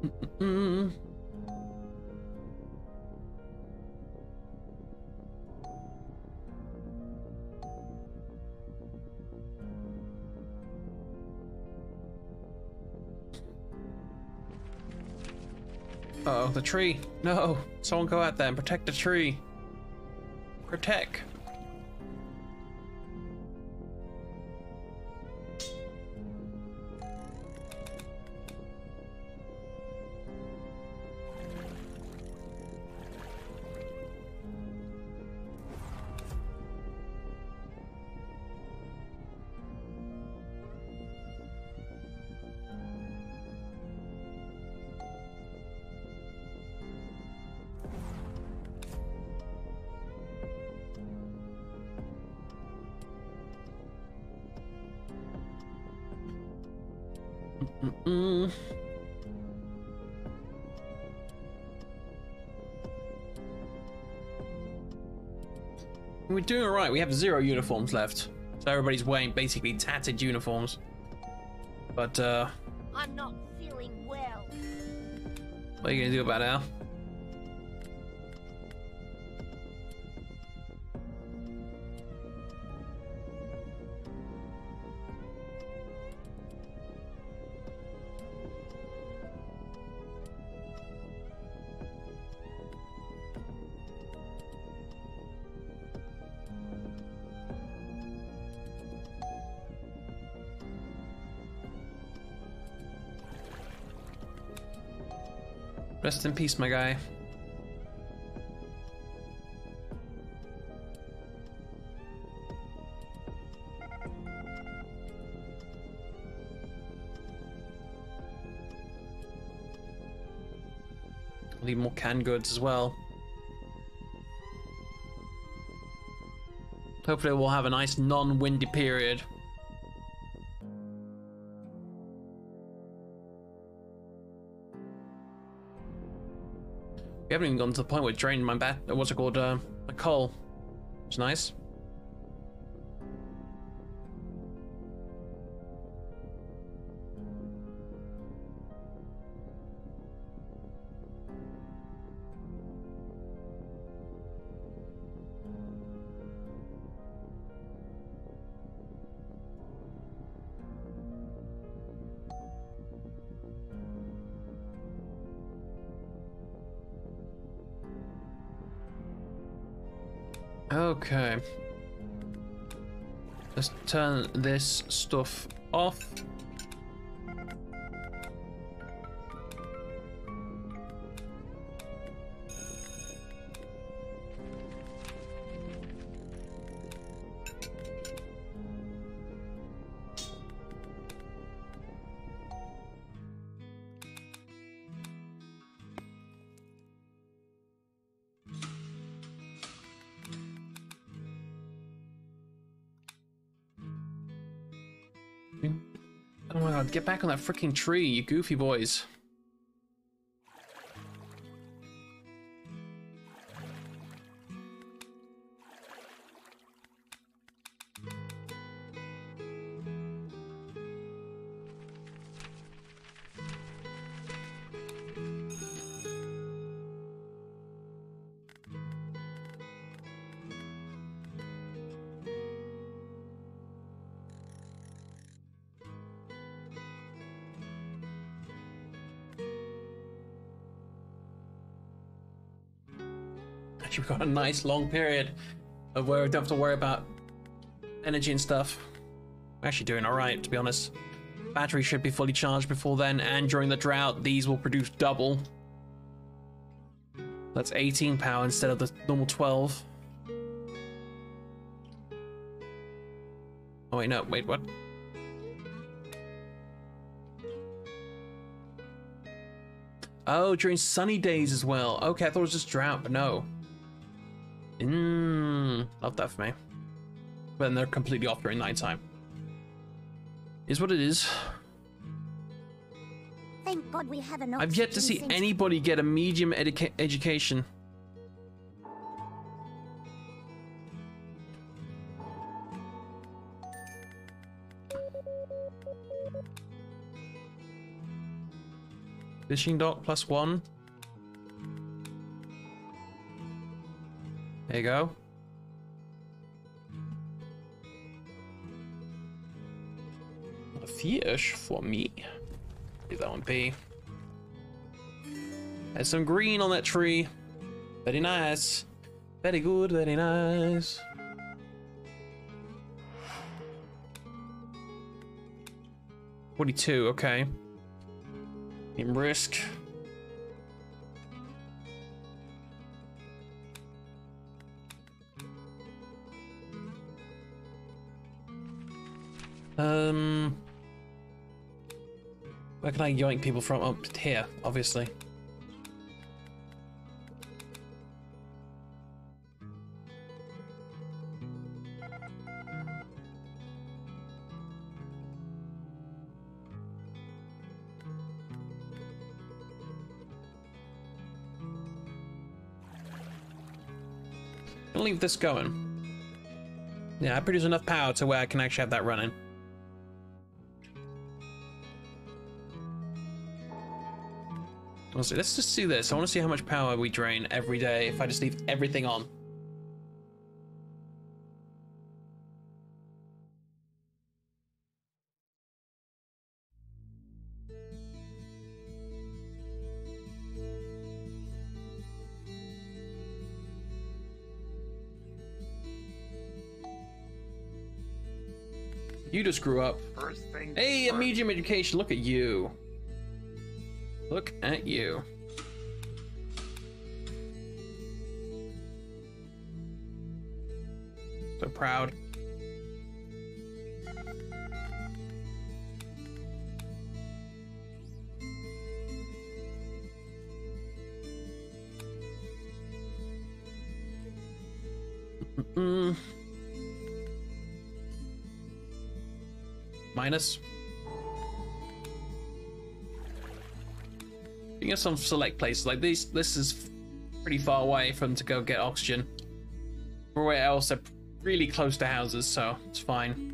Uh oh, the tree. No, someone go out there and protect the tree. Protect. We're doing alright. We have zero uniforms left. So everybody's wearing basically tattered uniforms. But, uh... I'm not feeling well. What are you gonna do about it now? Rest in peace, my guy. Need more canned goods as well. Hopefully we'll have a nice non-windy period. We haven't even gotten to the point where draining my bat. What's it called? Uh, my coal. It's nice. Okay. Let's turn this stuff off. Oh my god, get back on that freaking tree, you goofy boys. We've got a nice long period of where we don't have to worry about energy and stuff. We're actually doing alright, to be honest. Battery should be fully charged before then, and during the drought, these will produce double. That's 18 power instead of the normal 12. Oh, wait, no, wait, what? Oh, during sunny days as well. Okay, I thought it was just drought, but no. Mmm, love that for me. But then they're completely off during nighttime. Is what it is. Thank God we have an I've yet to see oxygen anybody get a medium educa education. Fishing dock plus one. There you go. A fish for me. Leave that one be. There's some green on that tree. Very nice. Very good, very nice. Forty-two, okay. In risk. Um, where can I yoink people from? Up here, obviously. Leave this going. Yeah, I produce enough power to where I can actually have that running. Let's just see this. I want to see how much power we drain every day if I just leave everything on. You just grew up. First thing Hey, a medium education. Look at you. Look at you. So proud. Mm. Minus. You get some select places like these. This is pretty far away from to go get oxygen. Everywhere else, they're really close to houses, so it's fine.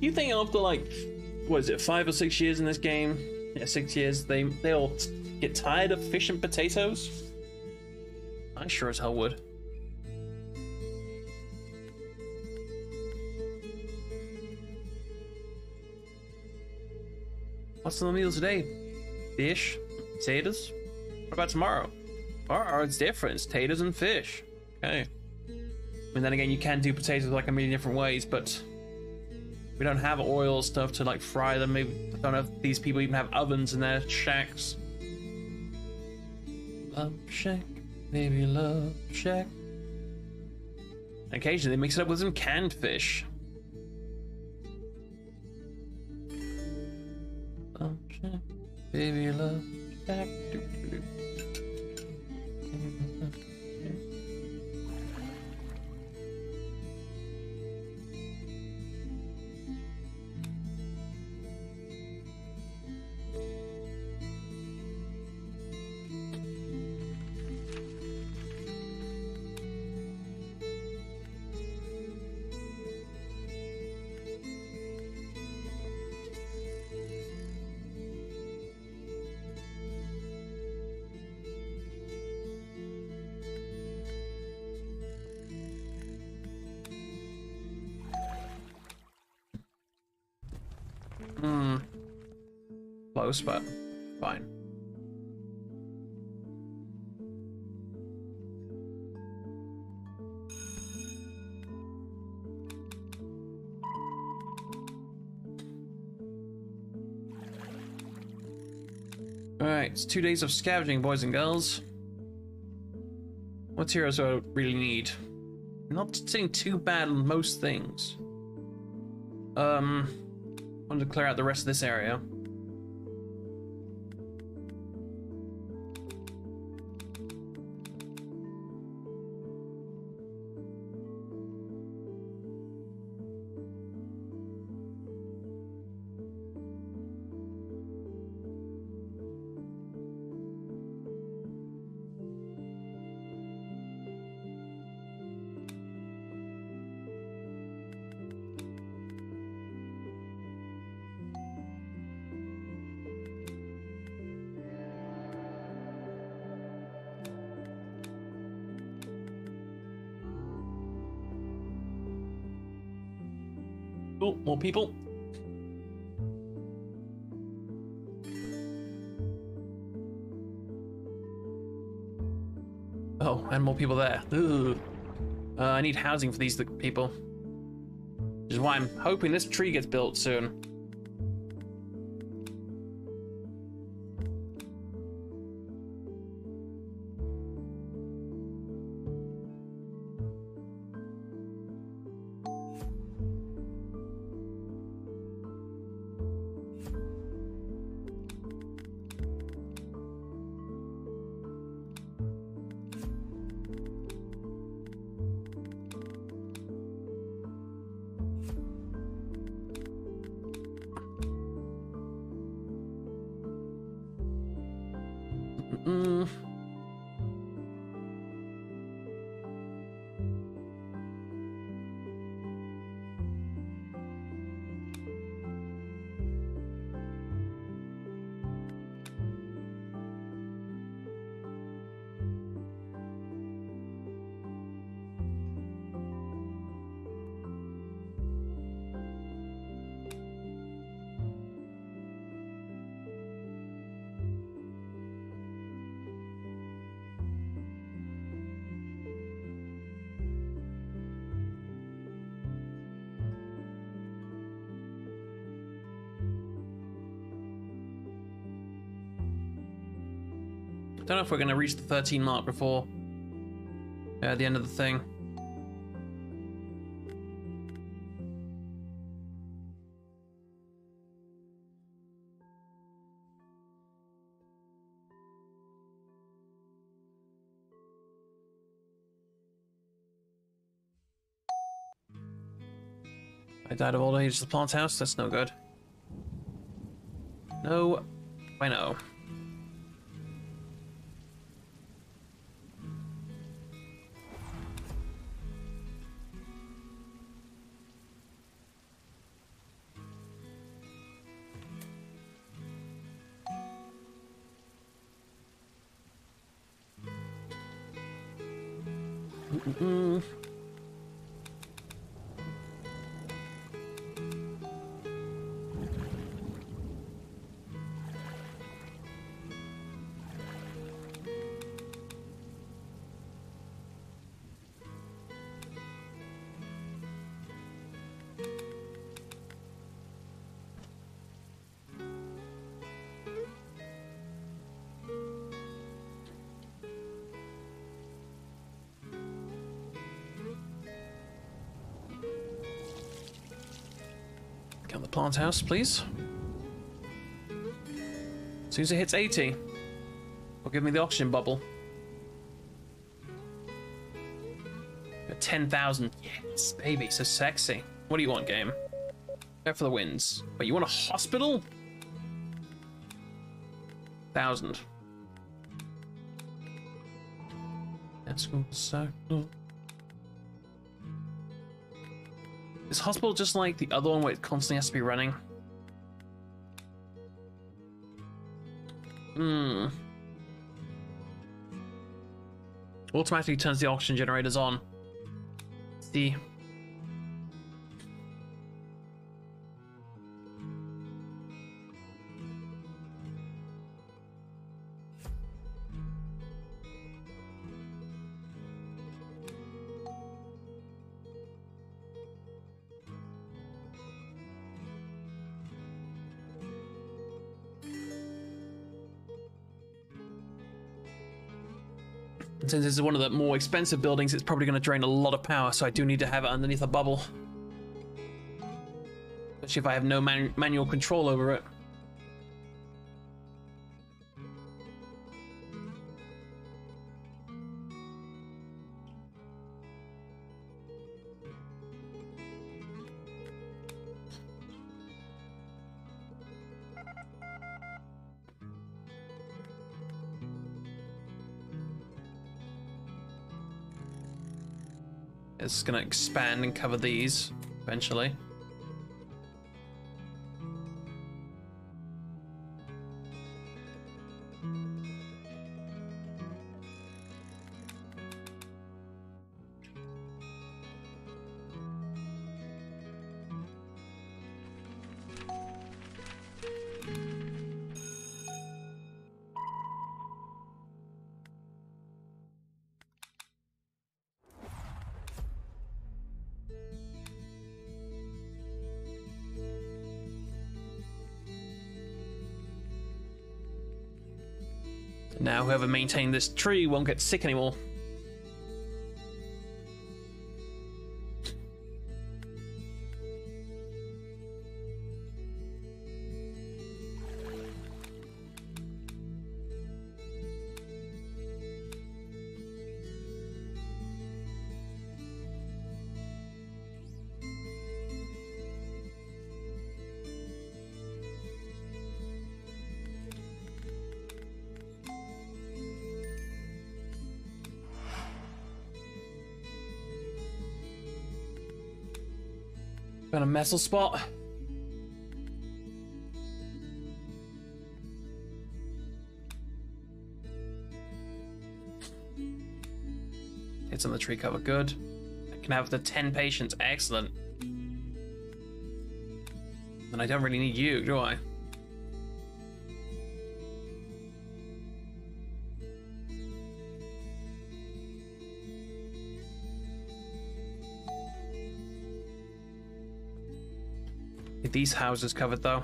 You think after like, what is it, five or six years in this game? Yeah, six years. They they'll get tired of fish and potatoes. I sure as hell would. What's the meal today? Fish, potatoes. What about tomorrow? Tomorrow it's different. It's potatoes and fish. Okay. And then again, you can do potatoes like a million different ways, but we don't have oil stuff to like fry them. Maybe I don't know if these people even have ovens in their shacks. Love shack, baby, love shack. Occasionally, they mix it up with some canned fish. Love shack, baby, love shack. Close, but fine. Alright, it's two days of scavenging, boys and girls. materials do I really need? Not sitting too bad on most things. Um, I want to clear out the rest of this area. More people. Oh, and more people there. Ugh. Uh, I need housing for these people. Which is why I'm hoping this tree gets built soon. Don't know if we're going to reach the 13 mark before uh, the end of the thing. I died of old age. at The plant house. That's no good. No, I know. Mm-mm. The plant house, please. As soon as it hits 80, will give me the oxygen bubble. 10,000. Yes, baby, so sexy. What do you want, game? Go for the wins. But you want a hospital? Thousand. Let's go circle. Is hospital just like the other one where it constantly has to be running? Hmm. Automatically turns the oxygen generators on. See. Since this is one of the more expensive buildings, it's probably going to drain a lot of power, so I do need to have it underneath a bubble. Especially if I have no man manual control over it. It's gonna expand and cover these eventually. Now whoever maintained this tree won't get sick anymore. Messel spot. It's on the tree cover, good. I can have the 10 patients, excellent. And I don't really need you, do I? These houses covered though.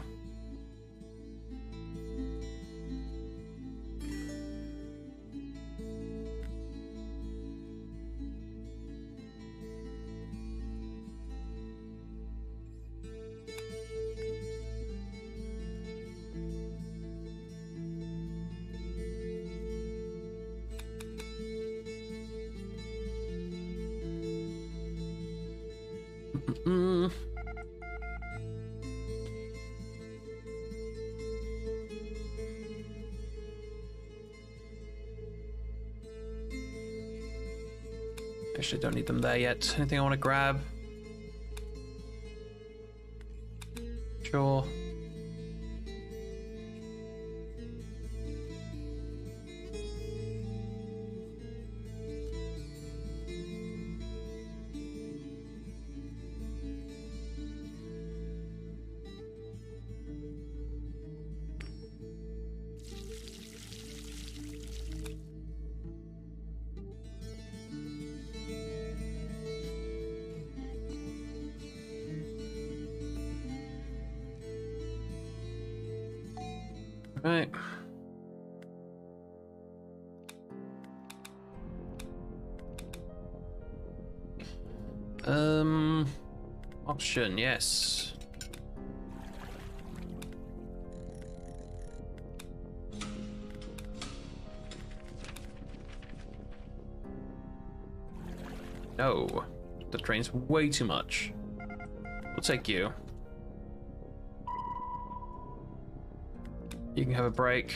Actually, don't need them there yet. Anything I want to grab? Sure. Right. Um, option, yes. No, the train's way too much. We'll take you. You can have a break.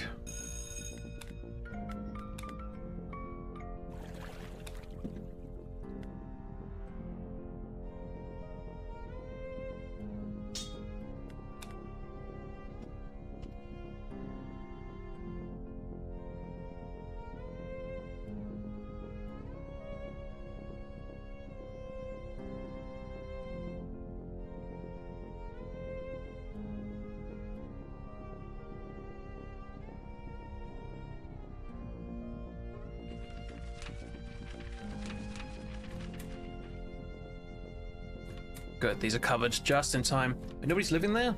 These are covered just in time. And nobody's living there?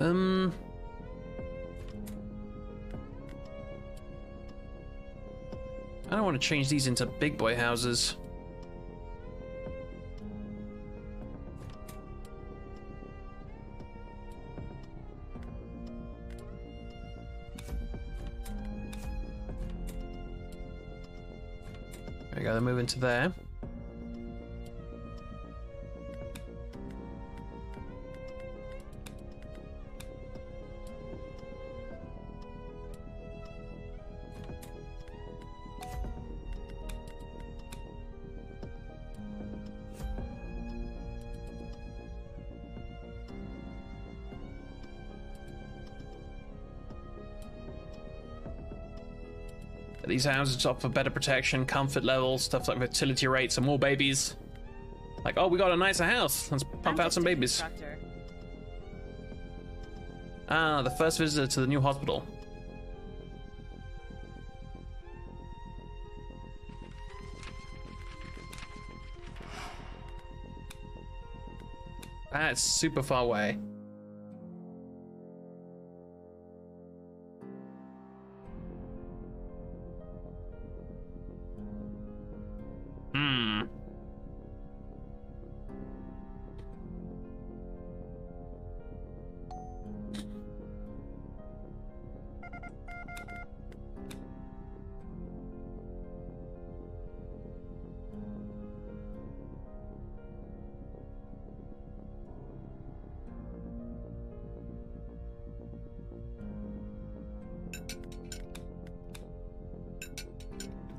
Um. I don't want to change these into big boy houses. Go, they're moving to there. These houses offer better protection, comfort levels, stuff like fertility rates, and more babies. Like, oh, we got a nicer house. Let's pump out some babies. Ah, the first visitor to the new hospital. That's super far away.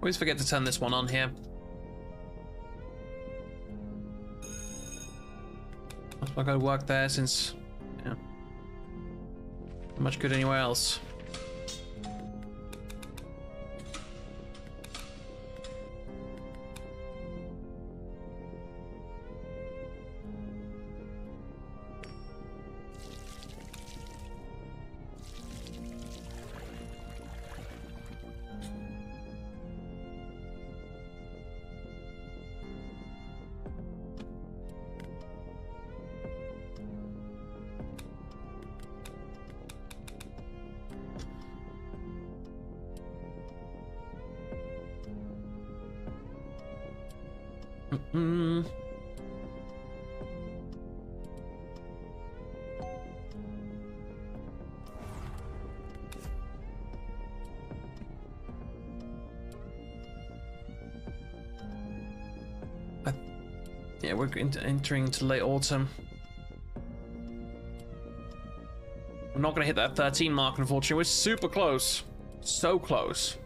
Always forget to turn this one on here. I'm not gonna work there since, yeah, not much good anywhere else. Mm. I- Yeah, we're entering into late autumn. We're not gonna hit that 13 mark, unfortunately. We're super close. So close.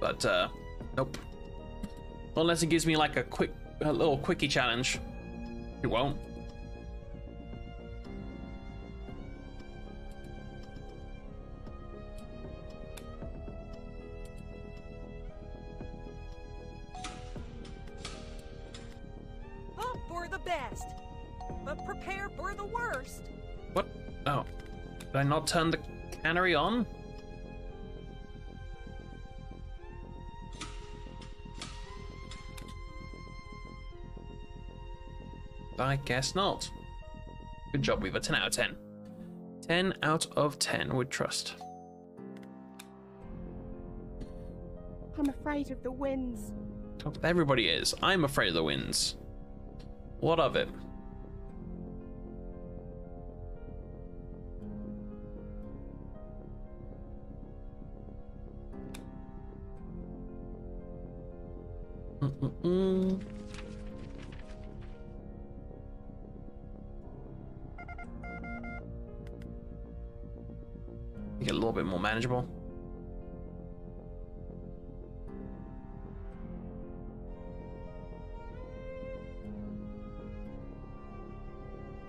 But, uh, nope. Unless it gives me like a quick, a little quickie challenge. It won't. Hope for the best, but prepare for the worst. What? Oh. Did I not turn the cannery on? I guess not. Good job, Weaver. 10 out of 10. 10 out of 10 would trust. I'm afraid of the winds. Everybody is. I'm afraid of the winds. What of it? Mm-mm-mm. Get a little bit more manageable.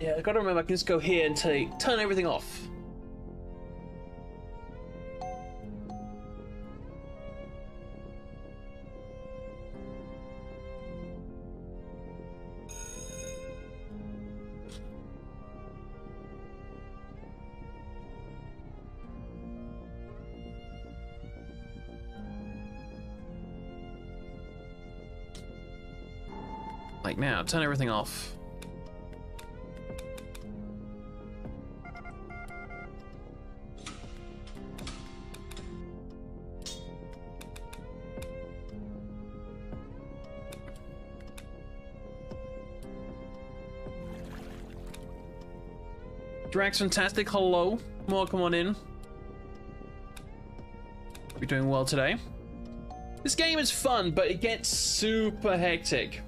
Yeah, I gotta remember I can just go here and take, turn everything off. turn everything off. Drax Fantastic, hello. Welcome on in. We're doing well today. This game is fun, but it gets super hectic.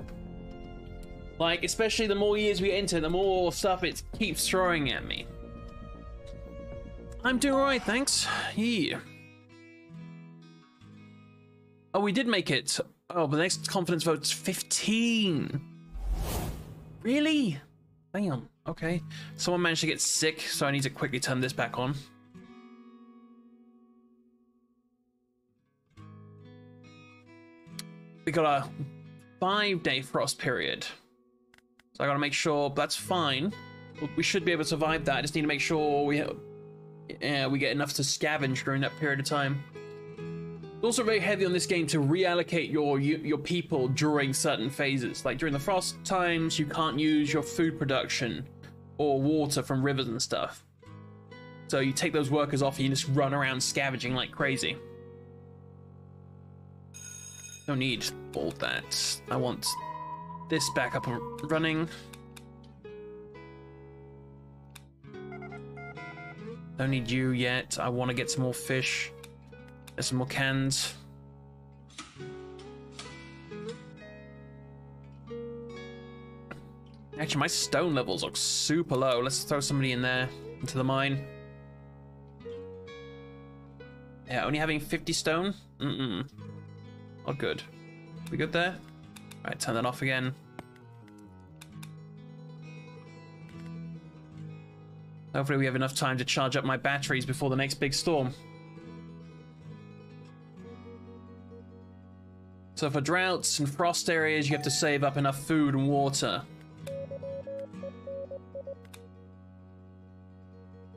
Like, especially the more years we enter, the more stuff it keeps throwing at me. I'm doing alright, thanks. Yeah. Oh, we did make it. Oh, the next confidence vote's 15. Really? Damn. Okay. Someone managed to get sick, so I need to quickly turn this back on. We got a five day frost period. I gotta make sure that's fine. We should be able to survive that. I just need to make sure we uh, we get enough to scavenge during that period of time. It's also very heavy on this game to reallocate your your people during certain phases. Like during the frost times, you can't use your food production or water from rivers and stuff. So you take those workers off and you just run around scavenging like crazy. No need all that. I want this back up and running. Don't need you yet. I want to get some more fish. There's some more cans. Actually, my stone levels look super low. Let's throw somebody in there, into the mine. Yeah, only having 50 stone? Mm-mm. Not good. We good there? Right, turn that off again. Hopefully we have enough time to charge up my batteries before the next big storm. So for droughts and frost areas, you have to save up enough food and water.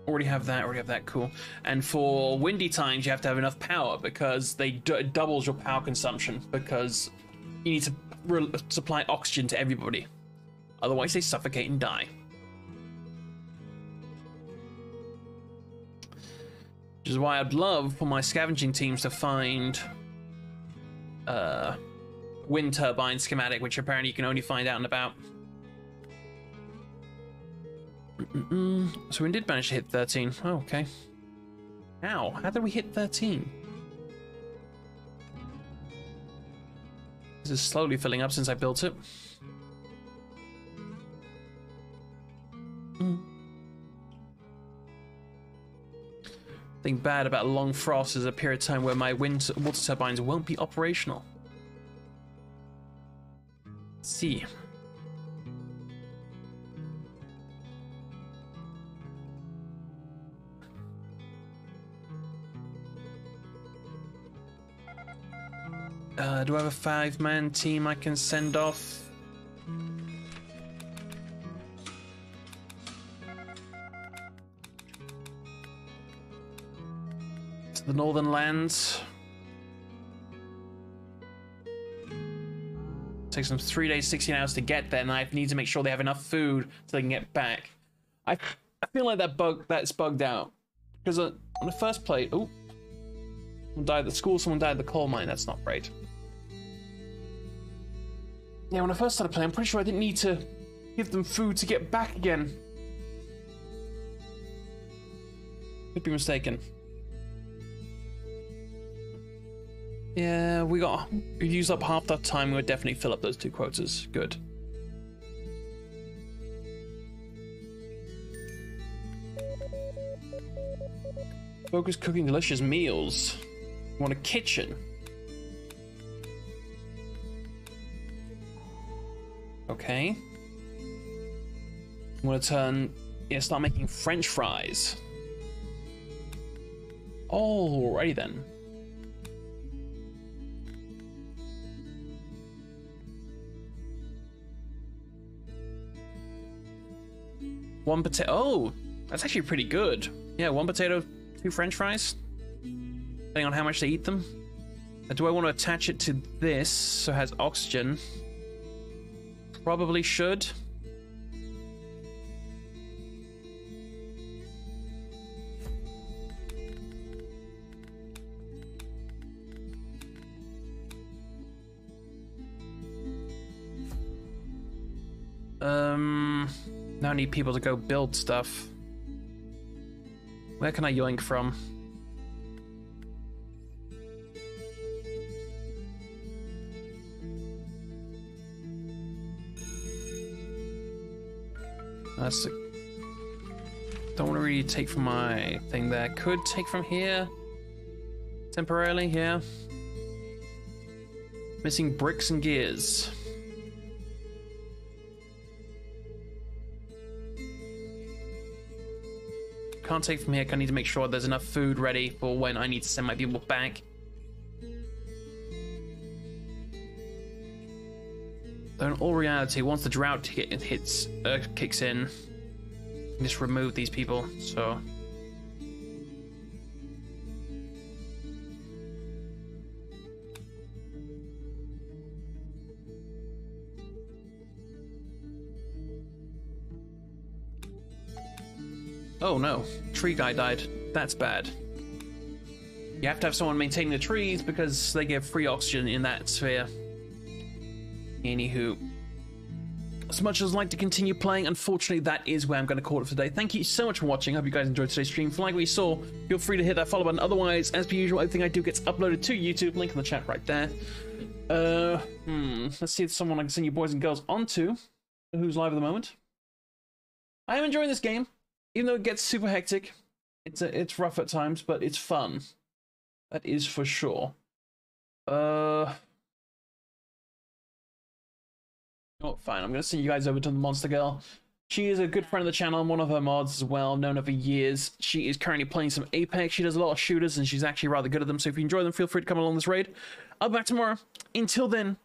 Already have that, already have that, cool. And for windy times, you have to have enough power because they doubles your power consumption because you need to supply oxygen to everybody. Otherwise, they suffocate and die. Which is why I'd love for my scavenging teams to find uh, wind turbine schematic, which apparently you can only find out and about. Mm -mm. So we did manage to hit 13. Oh, okay. How? How did we hit 13? This is slowly filling up since I built it. Mm. Thing bad about long frost is a period of time where my wind water turbines won't be operational. Let's see. Uh, do I have a five-man team I can send off? The northern lands. Takes them three days, 16 hours to get there, and I need to make sure they have enough food so they can get back. I, I feel like that bug that's bugged out. Because uh, on the first plate, oh, someone died at the school, someone died at the coal mine. That's not great. Yeah, when I first started playing, I'm pretty sure I didn't need to give them food to get back again. Could be mistaken. Yeah, we got we used up half that time. We would definitely fill up those two quotas. Good. Focus cooking delicious meals. want a kitchen? Okay. I'm gonna turn, yeah, start making French fries. Alrighty then. One potato. Oh, that's actually pretty good. Yeah, one potato, two French fries. Depending on how much they eat them. do I want to attach it to this so it has oxygen? Probably should. Um, now I need people to go build stuff. Where can I yoink from? That's the... Don't want to really take from my thing there. Could take from here. Temporarily, yeah. Missing bricks and gears. Can't take from here. I need to make sure there's enough food ready for when I need to send my people back. Though in all reality, once the drought hit, hits, uh, kicks in, just remove these people. So. Oh no, tree guy died. That's bad. You have to have someone maintaining the trees because they give free oxygen in that sphere. Anywho, as much as I'd like to continue playing, unfortunately, that is where I'm going to call it for today. Thank you so much for watching. I hope you guys enjoyed today's stream. You like you saw, feel free to hit that follow button. Otherwise, as per usual, everything I do gets uploaded to YouTube. Link in the chat right there. Uh, hmm. Let's see if someone I can send you boys and girls onto who's live at the moment. I am enjoying this game, even though it gets super hectic. It's a, it's rough at times, but it's fun. That is for sure. Uh. Oh, fine. I'm to send you guys over to the Monster Girl. She is a good friend of the channel and one of her mods as well, known her for years. She is currently playing some Apex. She does a lot of shooters and she's actually rather good at them. So if you enjoy them, feel free to come along this raid. I'll be back tomorrow. Until then,